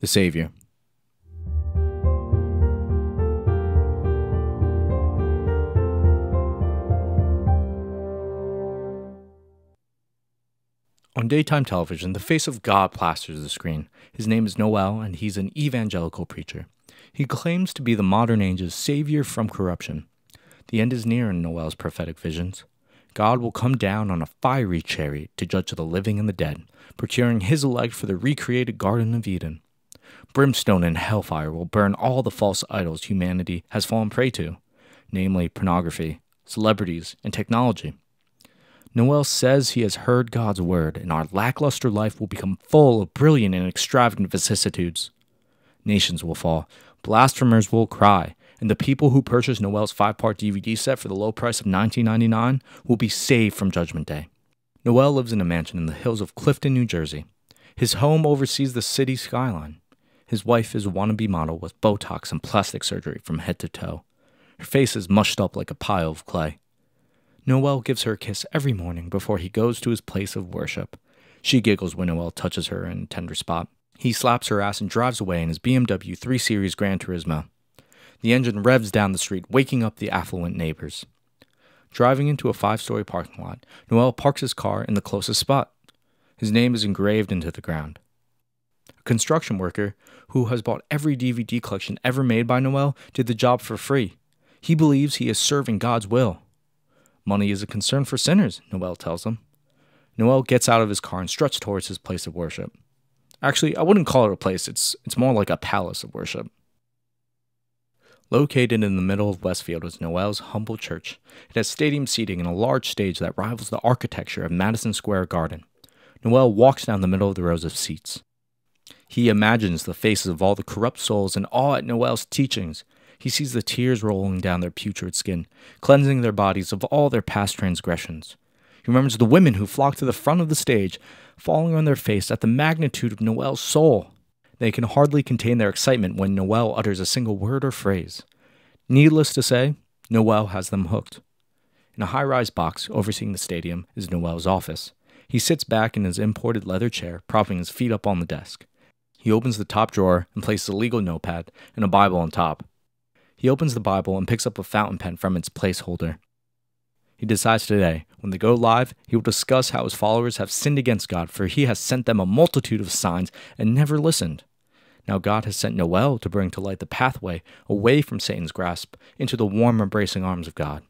The Savior. On daytime television, the face of God plasters the screen. His name is Noel, and he's an evangelical preacher. He claims to be the modern age's savior from corruption. The end is near in Noel's prophetic visions. God will come down on a fiery chariot to judge the living and the dead, procuring his elect for the recreated Garden of Eden. Brimstone and hellfire will burn all the false idols humanity has fallen prey to, namely pornography, celebrities, and technology. Noel says he has heard God's word, and our lackluster life will become full of brilliant and extravagant vicissitudes. Nations will fall, blasphemers will cry, and the people who purchase Noel's five part DVD set for the low price of $19.99 will be saved from Judgment Day. Noel lives in a mansion in the hills of Clifton, New Jersey. His home oversees the city skyline. His wife is a wannabe model with Botox and plastic surgery from head to toe. Her face is mushed up like a pile of clay. Noel gives her a kiss every morning before he goes to his place of worship. She giggles when Noel touches her in a tender spot. He slaps her ass and drives away in his BMW 3 Series Gran Turismo. The engine revs down the street, waking up the affluent neighbors. Driving into a five story parking lot, Noel parks his car in the closest spot. His name is engraved into the ground. Construction worker who has bought every DVD collection ever made by Noel did the job for free. He believes he is serving God's will. Money is a concern for sinners, Noel tells them. Noel gets out of his car and struts towards his place of worship. Actually, I wouldn't call it a place, it's, it's more like a palace of worship. Located in the middle of Westfield is Noel's humble church. It has stadium seating and a large stage that rivals the architecture of Madison Square Garden. Noel walks down the middle of the rows of seats. He imagines the faces of all the corrupt souls in awe at Noel's teachings. He sees the tears rolling down their putrid skin, cleansing their bodies of all their past transgressions. He remembers the women who flock to the front of the stage, falling on their face at the magnitude of Noel's soul. They can hardly contain their excitement when Noel utters a single word or phrase. Needless to say, Noel has them hooked. In a high rise box overseeing the stadium is Noel's office. He sits back in his imported leather chair, propping his feet up on the desk. He opens the top drawer and places a legal notepad and a Bible on top. He opens the Bible and picks up a fountain pen from its placeholder. He decides today, when they go live, he will discuss how his followers have sinned against God, for he has sent them a multitude of signs and never listened. Now God has sent Noel to bring to light the pathway away from Satan's grasp into the warm, embracing arms of God.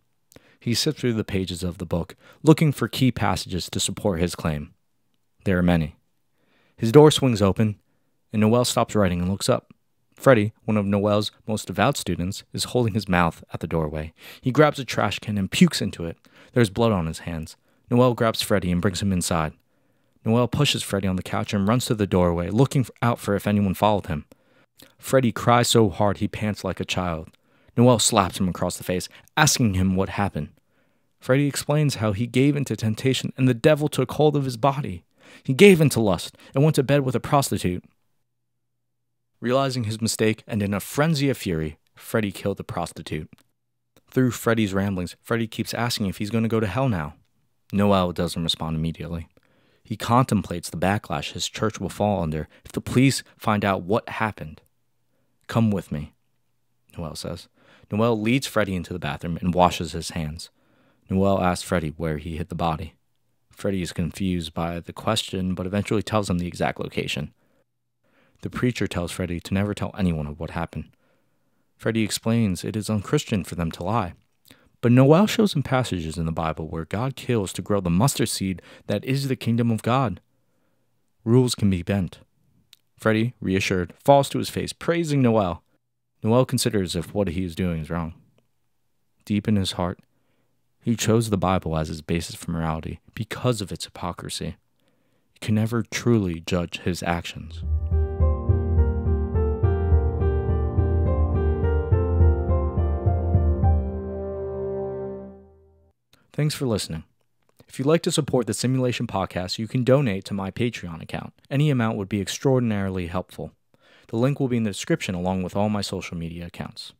He sifts through the pages of the book, looking for key passages to support his claim. There are many. His door swings open, and Noel stops writing and looks up. Freddie, one of Noel's most devout students, is holding his mouth at the doorway. He grabs a trash can and pukes into it. There's blood on his hands. Noel grabs Freddie and brings him inside. Noel pushes Freddie on the couch and runs to the doorway, looking out for if anyone followed him. Freddie cries so hard he pants like a child. Noel slaps him across the face, asking him what happened. Freddie explains how he gave into temptation and the devil took hold of his body. He gave into lust and went to bed with a prostitute. Realizing his mistake and in a frenzy of fury, Freddy killed the prostitute. Through Freddy's ramblings, Freddy keeps asking if he's going to go to hell now. Noel doesn't respond immediately. He contemplates the backlash his church will fall under if the police find out what happened. Come with me, Noel says. Noel leads Freddy into the bathroom and washes his hands. Noel asks Freddy where he hid the body. Freddy is confused by the question, but eventually tells him the exact location. The preacher tells Freddy to never tell anyone of what happened. Freddy explains it is unchristian for them to lie. But Noel shows him passages in the Bible where God kills to grow the mustard seed that is the kingdom of God. Rules can be bent. Freddy, reassured, falls to his face, praising Noel. Noel considers if what he is doing is wrong. Deep in his heart, he chose the Bible as his basis for morality because of its hypocrisy. You can never truly judge his actions. Thanks for listening. If you'd like to support the Simulation Podcast, you can donate to my Patreon account. Any amount would be extraordinarily helpful. The link will be in the description along with all my social media accounts.